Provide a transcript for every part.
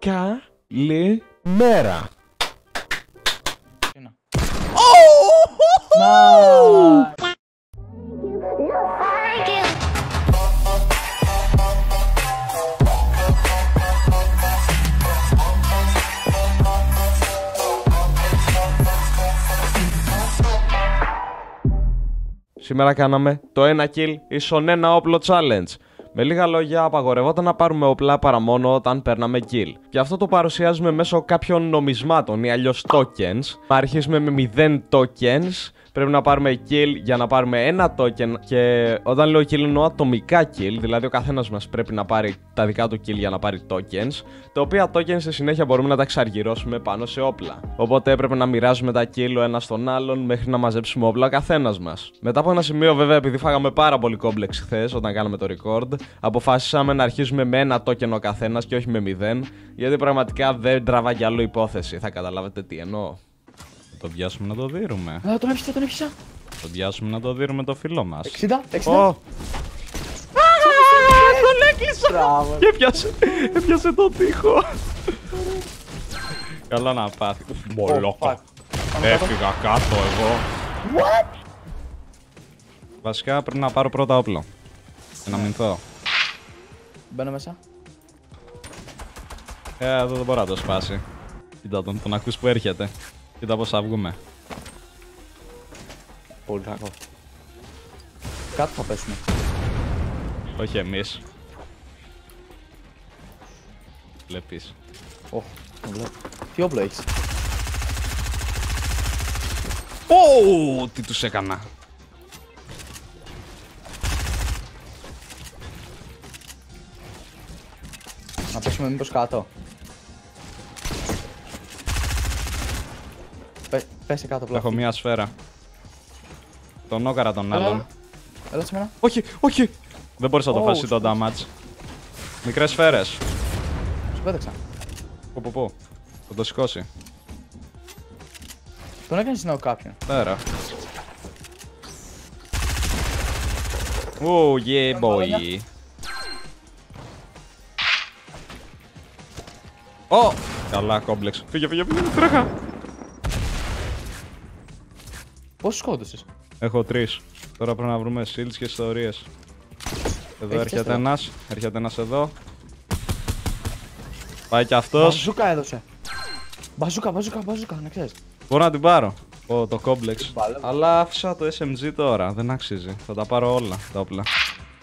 Καλημέρα. Σήμερα κάναμε το ένα kill ίσον ένα όπλο challenge. Με λίγα λόγια, απαγορευόταν να πάρουμε όπλα παρά μόνο όταν παίρναμε kill. Και αυτό το παρουσιάζουμε μέσω κάποιων νομισμάτων ή αλλιώς tokens. Αρχίσουμε με 0 tokens. Πρέπει να πάρουμε kill για να πάρουμε ένα token. Και όταν λέω kill εννοώ ατομικά kill. Δηλαδή, ο καθένας μας πρέπει να πάρει τα δικά του kill για να πάρει tokens. Τα οποία tokens στη συνέχεια μπορούμε να τα ξαργυρώσουμε πάνω σε όπλα. Οπότε έπρεπε να μοιράζουμε τα kill ο ένας στον άλλον μέχρι να μαζέψουμε όπλα ο καθένας μας. Μετά από ένα σημείο, βέβαια, επειδή φάγαμε πάρα πολύ κόμπλεξ χθες όταν κάναμε το record, αποφάσισαμε να αρχίσουμε με ένα token ο καθένας και όχι με 0. Γιατί πραγματικά δεν τραβά κι άλλο υπόθεση. Θα καταλάβετε τι εννοώ. Το πιάσουμε να το δίνουμε. Α, τον έπιασα, τον έπιασα. Το πιάσουμε να το δίνουμε το φιλό μας. 60, 60. Ω! Τον έκλεισα! Μπράβο. Και έπιασε, έπιασε το τοίχο. Καλά να πάθει. Μολόκα. Έφυγα κάτω εγώ. Βασικά πρέπει να πάρω πρώτα όπλο. Και να μηνθώ. Μπαίνω μέσα. Ε, εδώ δεν μπορώ να το σπάσει. Κοίτα τον, τον ακούς που έρχεται. Κοίτα πώς θα βγούμε. Πολύ κακό. Κάτω θα πέσουμε. Όχι εμείς. Βλέπεις. Ωχ, τον βλέπω. Τι όπλο έχεις; Ω, τι τους έκανα. Να πέσουμε μήπως κάτω. Πέ, πέσε κάτω πλάι. Έχω μία σφαίρα. Τον όκαρα τον άλλον. Έλα, έλα σε μένα. Όχι, όχι! Δεν μπορείς να το Ω, φάσεις το σπίτς. damage. Μικρές σφαίρες. Σου πέταξα. Πού, πού, πού. Θα το σηκώσει. Τον έκανες να κάποιον. Πέρα. Oh, yeah, boy. Ω! Καλά, κόμπλεξ. Φύγε, φύγε, φύγε, τρέχα. Πώς σκότωσες; Έχω τρεις. Τώρα πρέπει να βρούμε shields και ιστορίες. Εδώ Έχεις έρχεται τέσσερα. ένας. Έρχεται ένας εδώ. Πάει κι αυτός. Μπαζούκα έδωσε. Μπαζούκα, μπαζούκα, μπαζούκα, να ξέρεις. Μπορώ να την πάρω. Ω, το κόμπλεξ. Πάλευε. Αλλά άφησα το SMG τώρα. Δεν αξίζει. Θα τα πάρω όλα τα όπλα.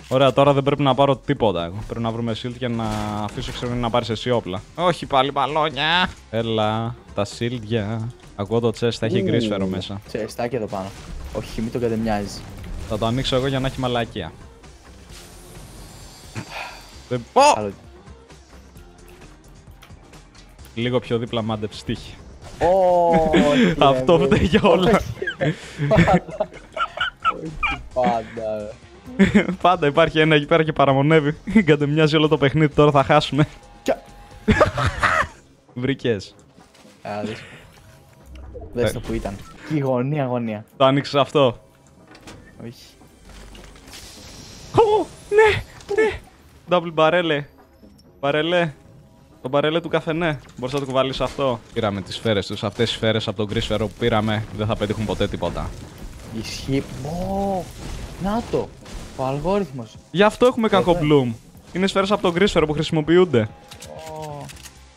Ωραία, τώρα δεν πρέπει να πάρω τίποτα εγώ. Πρέπει να βρούμε shield και να αφήσω ξέρω να πάρεις εσύ όπλα. Όχι πάλι μπαλόνια. Έλα, τα shieldια. Ακούω το chest, θα έχει γκρι σφαίρο μέσα. Τσεστάκι εδώ πάνω. Όχι, μην τον κατεμοιάζει. Θα το ανοίξω εγώ για να έχει μαλακία. Δεν... Άλλο. Λίγο πιο δίπλα μάντεψη τύχη. Όχι, Αυτό ρε, φταίει για όλα. Πάντα. Πάντα υπάρχει ένα εκεί πέρα και παραμονεύει. Κατεμοιάζει όλο το παιχνίδι, τώρα θα χάσουμε. Κια- Βρήκες. Α, δες. Δες το που ήταν. Η γωνία, γωνία. Το άνοιξε αυτό. Όχι. Ω, ναι, ναι. Double μπαρέλε. Μπαρελέ. Το μπαρελέ του καφενέ. Μπορείς να το κουβαλείς αυτό. Πήραμε τις σφαίρες τους. Αυτές οι σφαίρες από τον γκρι σφαίρο που πήραμε δεν θα πετύχουν ποτέ τίποτα. Ισχύει. Ω, Να το. Ο αλγόριθμος. Γι' αυτό έχουμε κακό Βέβαια. bloom. Είναι σφαίρες από τον γκρι σφαίρο που χρησιμοποιούνται. Ω,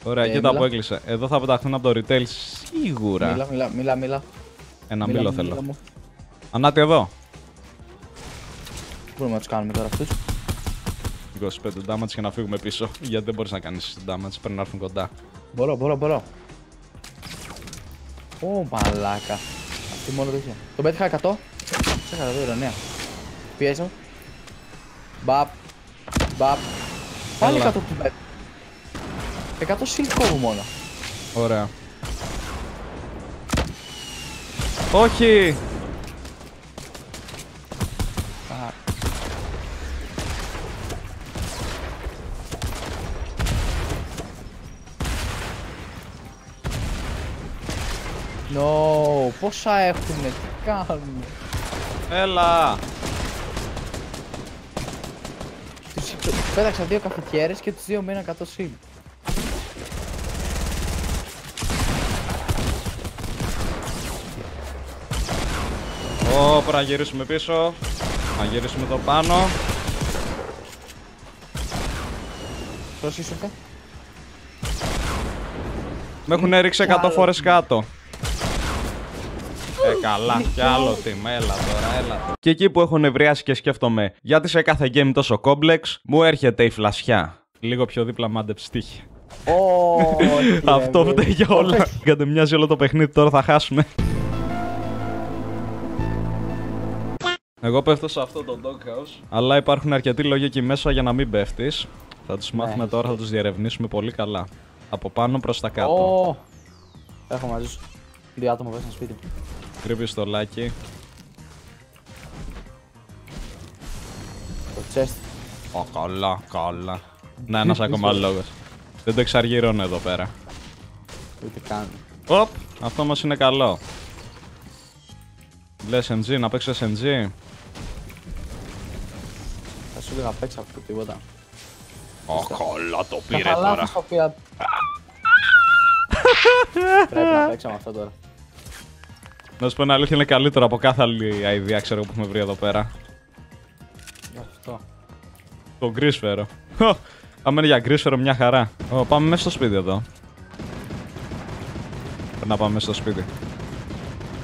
Ωραία, Ε, κοίτα μιλά. που έκλεισε. Εδώ θα πεταχθούν από το retail σίγουρα. Μίλα, μίλα, μίλα, μίλα. Ένα Μίλα μήλο μου, θέλω. μίλα μου. Ανάτι εδώ. Μπορούμε να τους κάνουμε τώρα αυτούς. 25 damage και να φύγουμε πίσω. Γιατί δεν μπορείς να κάνεις damage, πρέπει να έρθουν κοντά. Μπορώ, μπορώ, μπορώ. Ω, μαλάκα. Αυτή μόνο τέτοια. Τον πέτυχα 100. Σε 100 ηρωνία. Πιέζω. Μπαπ. Μπαπ. Πάλι 100 Έλα. του πέτυχα. 100 shield κόβω μόνο. Ωραία. Όχι! Α, No, πόσα έχουνε, τι κάνουν; Έλα! Τους τους πέταξα δύο καφετιέρες και τους δύο με ένα 100 shield. Ω, πρέπει να γυρίσουμε πίσω. Να γυρίσουμε εδώ πάνω. Πρόσεχε σου ήρθε. Με έχουν ρίξει 100 άλλο φορές κάτω. Ε, καλά, κι άλλο team. Έλα τώρα, έλα τώρα. Και εκεί που έχω νευριάσει και σκέφτομαι γιατί σε κάθε game τόσο κόμπλεξ, μου έρχεται η φλασιά. Λίγο πιο δίπλα μάντεψη τύχη. Όχι, ρε, Αυτό μη. φταίει για όλα. Γιατί μοιάζει όλο το παιχνίδι, τώρα θα χάσουμε. Εγώ πέφτω σε αυτό το doghouse. Αλλά υπάρχουν αρκετοί λόγοι εκεί μέσα για να μην πέφτεις. Θα τους μάθουμε τώρα, θα τους διερευνήσουμε πολύ καλά. Από πάνω προς τα κάτω. Ω. Έχω μαζί σου. Δύο άτομα μέσα στο σπίτι. Κρύβει στο λάκι. Το chest. Ω, καλά, καλά. Να, ένας ακόμα λόγος. Δεν το εξαργυρώνω εδώ πέρα. Ούτε καν. Οπ, αυτό όμω είναι καλό. Λες SMG, να παίξω SMG. Θα σου έλεγα παίξα αυτό τίποτα. Ω, καλά το Τα πήρε χαλάθη τώρα. στα οποία... Πρέπει να παίξαμε αυτό τώρα. Να σου πω την αλήθεια, είναι καλύτερο από κάθε άλλη idea ξέρω που έχουμε βρει εδώ πέρα. Γι' αυτό. Το γκρίσφαιρο. Χω, Άμα είναι για γκρίσφαιρο, μια χαρά. Ω, πάμε μέσα στο σπίτι εδώ. Πρέπει να πάμε μέσα στο σπίτι.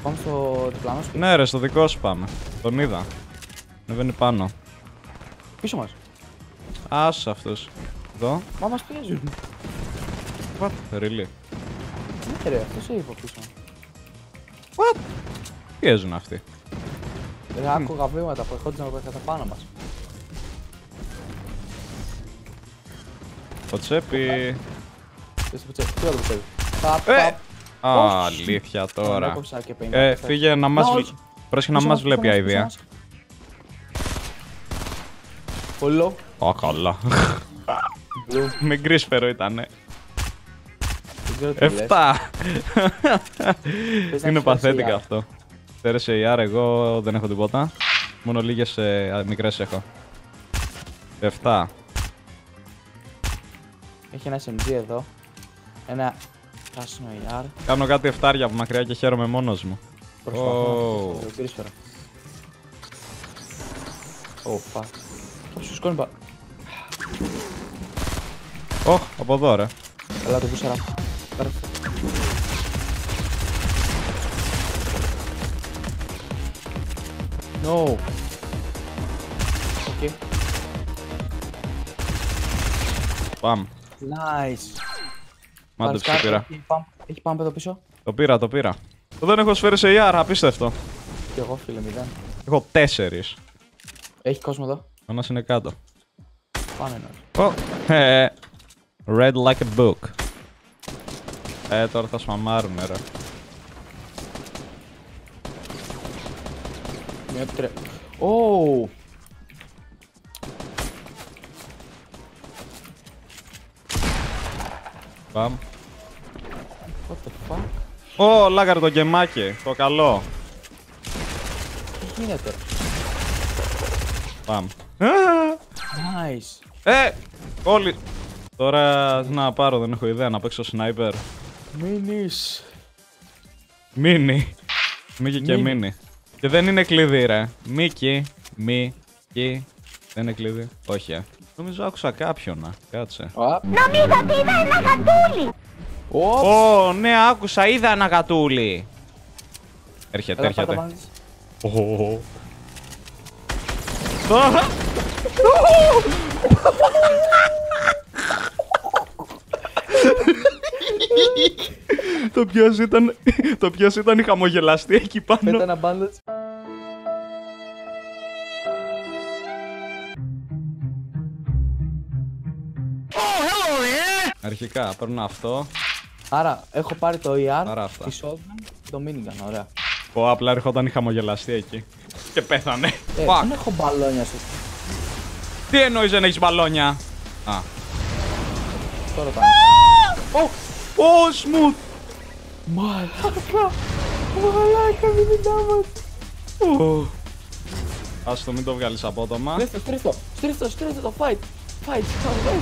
Πάμε στο διπλανό σπίτι. Ναι, ρε, στο δικό σου πάμε. Τον είδα. Ανεβαίνει πάνω. Πίσω μας. Άσο αυτός. Εδώ. Μα μας πιέζουν. What? Really; Ναι ρε, αυτός σε είπα πίσω. What? Πιέζουν αυτοί. Ρε, άκουγα βήματα που ερχόντουσαν από κατά πάνω μας. Το τσέπι. Δεν στο πουτσέ. Τι άλλο πουτσέ. Παπ, Ε! παπ. Α, Όχι. αλήθεια Τον τώρα. έκοψα και 50. Ε, φύγε να μας... Να, βλ- όχι. Πρόσεχε να Πίσω μας μας, πίσω βλέπει η μας, πίσω idea. μας. Πολύ low. Ω, καλά. Blue. Με γκρίσφαιρο ήτανε. Δεν ξέρω τι λες. Εφτά. Θες να Είναι έχεις παθέτικα AR. αυτό. Θέλεις AR, εγώ δεν έχω τίποτα. Μόνο λίγες ε, μικρές έχω. Εφτά. Έχει ένα SMG εδώ. Ένα πράσινο AR. Κάνω κάτι εφτάρια από μακριά και χαίρομαι μόνος μου. Προσπαθώ να Oh. χτίσω το κρίσφαιρο. Oh, fuck. Σου σκόνη πα... Ωχ, από εδώ ρε. Καλά το πούσαρα. Πάρε. No. Okay. Παμ. Nice. Μάντεψε Πάρε το πήρα. σκάρ, Έχει pump- Έχει pump εδώ πίσω. Το πήρα, το πήρα. Δεν έχω σφαίρες AR, απίστευτο. Και εγώ φίλε μηδέν. Έχω τέσσερις. Έχει κόσμο εδώ. Ο ένας είναι κάτω. Πάμε νωρί. Ω, ε, Read like a book. Ε, τώρα θα σπαμάρουνε ρε. Μια επιτρέ... Oh. Παμ. What the fuck; Ω, λάγαρ το γεμάκι. Το καλό. Τι γίνεται. Παμ. Nice. Ε, όλοι. Τώρα τι να πάρω, δεν έχω ιδέα να παίξω sniper. Minis. Μίνι. Μίκη και Μίνι. μίνι. Και δεν είναι κλειδί, ρε. Μίκη, μίκη. Δεν είναι κλειδί. Όχι, ε. Νομίζω άκουσα κάποιον να. Κάτσε. Νομίζω ότι είδα ένα γατούλι. Ω, Ω, ναι, άκουσα, είδα ένα γατούλι. Έρχεται, Έλα, πάρ' τα έρχεται. πάνω της. Ω. Το ποιος ήταν, το ποιος ήταν η χαμογελαστή εκεί Πέτα πάνω. ένα bandage. Αρχικά, παίρνω αυτό. Άρα, έχω πάρει το ER, Άρα αυτά. τη shotgun, το minigun, ωραία. Πω, απλά έρχονταν η χαμογελαστή εκεί. Και πέθανε. Ε, Fuck. δεν έχω μπαλόνια σου. Τι εννοείς δεν έχεις μπαλόνια; Α. Τώρα τα Ω, smooth. Μαλάκα! Μαλάκα, μην την damage. Ω. Ας το μην το βγάλεις απότομα. Στρίφτο, στρίφτο, στρίφτο, στρίφτο το fight. Fight, fight.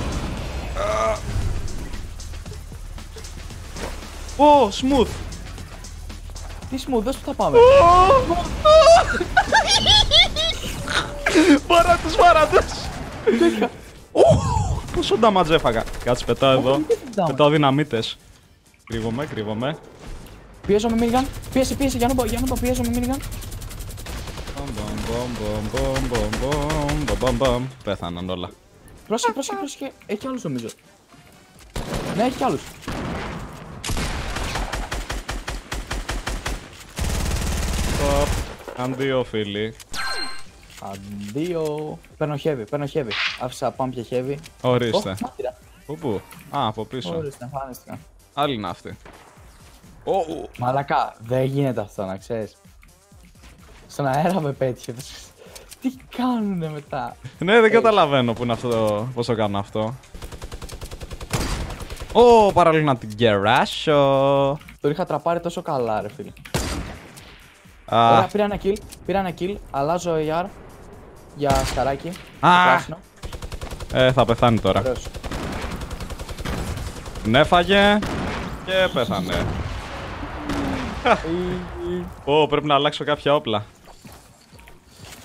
Ω, smooth. Τι smooth, δες που θα πάμε. Ω, Βαρά Πόσο damage έφαγα. Κάτσε πετάω εδώ. Πετάω δυναμίτες. Κρύβομαι, κρύβομαι. Πιέζω με μίλιγαν. Πίεση, πίεση, για να μπω, για να μπω, πιέζω με μίλιγαν. Πέθαναν όλα. Πρόσεχε, πρόσεχε, πρόσεχε. Έχει κι άλλους νομίζω. Ναι, έχει κι άλλους. Top. Αν δύο φίλοι. Αντίο. Παίρνω heavy, παίρνω heavy. Άφησα pump και heavy. Ορίστε. Ω, μάτυρα. Πού πού; Α, από πίσω. Ορίστε, εμφανίστηκαν. Άλλη είναι αυτή. Ω, ου. Μαλακά, δεν γίνεται αυτό να ξέρεις. Στον αέρα με πέτυχε. Τι κάνουνε μετά; Ναι, δεν καταλαβαίνω που είναι αυτό το... πώς το κάνω αυτό. Ω, παράλληλα να την κεράσω. Το είχα τραπάρει τόσο καλά, ρε φίλε. Α, Ωραία, πήρα ένα kill. Πήρα ένα kill. Αλλάζω AR για σκαράκι. Α. το πράσινο. ε, θα πεθάνει τώρα. Ωραίος. Την έφαγε και πέθανε. Ω, πρέπει να αλλάξω κάποια όπλα.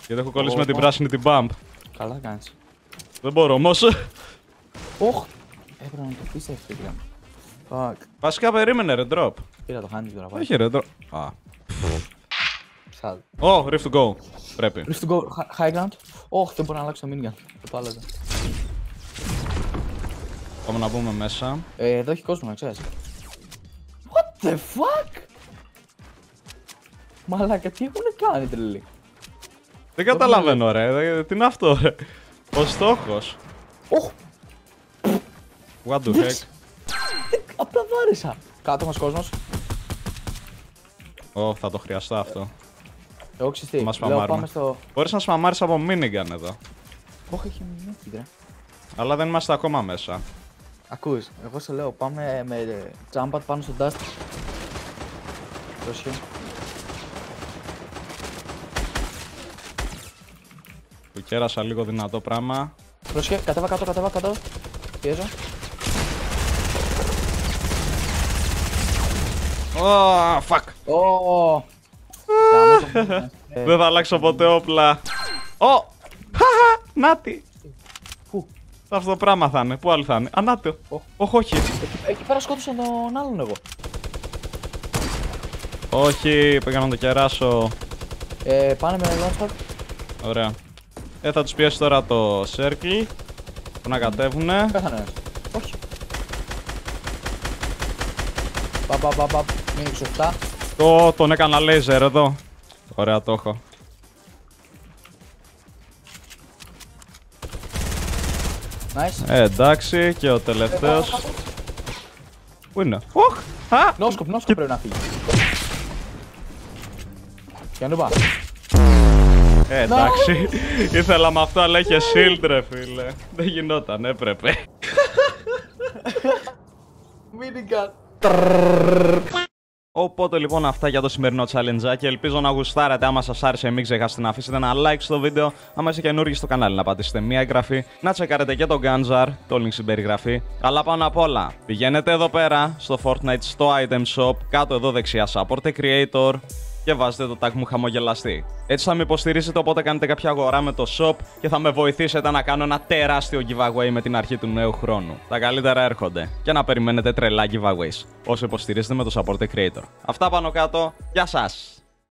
Γιατί έχω κολλήσει με την Ω. πράσινη την bump. Καλά κάνεις. Δεν μπορώ όμως. Οχ! Έπρεπε να το πεις ρε φίλε μου. Fuck. Βασικά περίμενε ρε drop. Πήρα το handle τώρα πάλι. Όχι ρε drop. Α. Sad. Ω, rift to go. Πρέπει. Let's go hi- high ground. Όχι, δεν μπορώ να αλλάξω το minigun. Το άλλαζα. Πάμε να μπούμε μέσα. Ε, εδώ έχει κόσμο, να ξέρεις. What the fuck! Μαλάκα, τι έχουν κάνει τρελή. Δεν καταλαβαίνω ρε. Δε- Τι είναι αυτό ρε. Ο στόχος. Οχ, What the heck. απλά βάρισα. Κάτω μας κόσμος. Ω, θα το χρειαστώ αυτό. Εγώ ξέρεις τι, Μας λέω σπαμάρουμε. πάμε στο... Μπορείς να σπαμάρεις από minigun εδώ. Όχι, έχει μηνύχη, ρε. Αλλά δεν είμαστε ακόμα μέσα. Ακούς, εγώ σε λέω πάμε με ε, jump pad πάνω στο dust. Πρόσχε. Του κέρασα λίγο δυνατό πράγμα. Πρόσχε, κατέβα κάτω, κατέβα κάτω. Πιέζω. Ω, fuck. Ω! Δεν θα αλλάξω ποτέ όπλα. Ω! Χαχα! Νάτι! Πού; Αυτό το πράγμα θα είναι. Πού άλλο θα είναι; Ανάτο. Ω. Όχι, όχι. Εκεί, εκεί πέρα σκότωσα τον άλλον εγώ. Όχι, πήγα να το κεράσω. Ε, πάνε με launchpad. Ωραία. Ε, θα τους πιέσει τώρα το circle. Που να κατέβουνε. Πέθανε ένας. Όχι. Μπαμ, μπαμ, μπαμ, μπαμ. Μείνει 28. Το, τον έκανα laser εδώ. Ωραία, το έχω. Nice. Ε, εντάξει, και ο τελευταίος. Πού είναι; Οχ! Α! Νόσκοπ, νόσκοπ πρέπει να φύγει. Για να το πάω. Ε, εντάξει. Ήθελα με αυτό, αλλά είχε shield, ρε φίλε. Δεν γινόταν, έπρεπε. Minigun. Οπότε λοιπόν αυτά για το σημερινό challenge και ελπίζω να γουστάρετε. Άμα σας άρεσε, μην ξεχάσετε να αφήσετε ένα like στο βίντεο. Άμα είστε καινούργοι στο κανάλι, να πατήσετε μία εγγραφή. Να τσεκάρετε και το Ganjar, το link στην περιγραφή. Αλλά πάνω απ' όλα, πηγαίνετε εδώ πέρα στο Fortnite στο item shop, κάτω εδώ δεξιά support a creator και βάζετε το tag μου χαμογελαστή. Έτσι θα με υποστηρίζετε οπότε κάνετε κάποια αγορά με το shop και θα με βοηθήσετε να κάνω ένα τεράστιο giveaway με την αρχή του νέου χρόνου. Τα καλύτερα έρχονται και να περιμένετε τρελά giveaways όσο υποστηρίζετε με το support a creator. Αυτά πάνω κάτω, γεια σας!